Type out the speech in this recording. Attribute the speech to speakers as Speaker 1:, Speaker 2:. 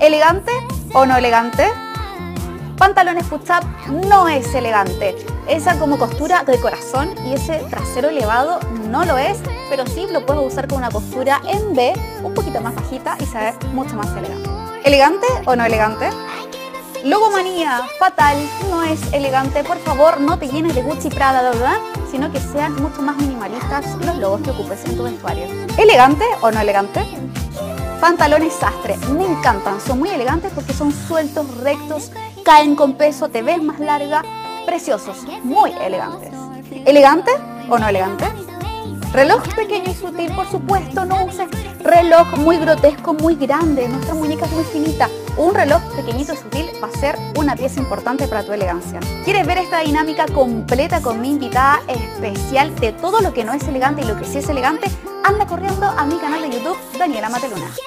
Speaker 1: ¿Elegante o no elegante? Pantalones push-up no es elegante. Esa como costura de corazón y ese trasero elevado no lo es, pero sí lo puedes usar con una costura en B, un poquito más bajita y se mucho más elegante. ¿Elegante o no elegante? Logomanía, fatal, no es elegante. Por favor, no te llenes de Gucci Prada, ¿verdad? Sino que sean mucho más minimalistas los logos que ocupes en tu vestuario. ¿Elegante o no elegante? Pantalones sastre, me encantan, son muy elegantes porque son sueltos, rectos, caen con peso, te ves más larga, preciosos, muy elegantes. ¿Elegante o no elegante? Reloj pequeño y sutil, por supuesto, no uses reloj muy grotesco, muy grande, nuestra muñeca es muy finita. Un reloj pequeñito y sutil va a ser una pieza importante para tu elegancia. ¿Quieres ver esta dinámica completa con mi invitada especial de todo lo que no es elegante y lo que sí es elegante? Anda corriendo a mi canal de YouTube, Daniela Mateluna.